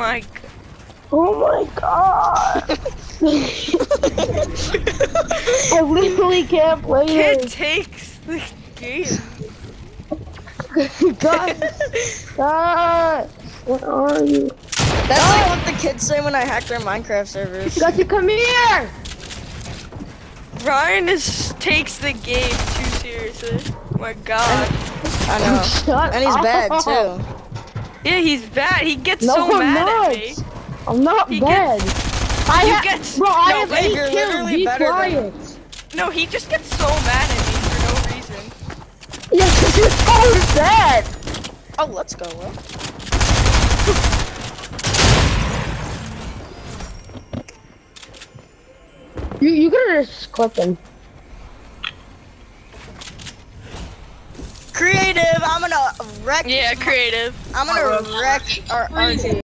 my. Oh my god. I literally can't play it. Kid this. takes the game. Guys, God, what are you? That's like what the kids say when I hack their Minecraft servers. Gussie, come here! Ryan is takes the game too seriously. Oh my God. I know. Shut And he's bad too. Yeah, he's bad. He gets No, so I'm mad not. at me. I'm not He bad. gets- I you ha- get- bro, I no, have wait, eight kills. literally Be better than quiet. No, he just gets so mad at me for no reason. Yeah, 'cause you're so bad. Oh, let's go, Will. You you could have just clip him. Creative, I'm gonna wreck. Yeah, creative. I'm gonna wreck our, our team.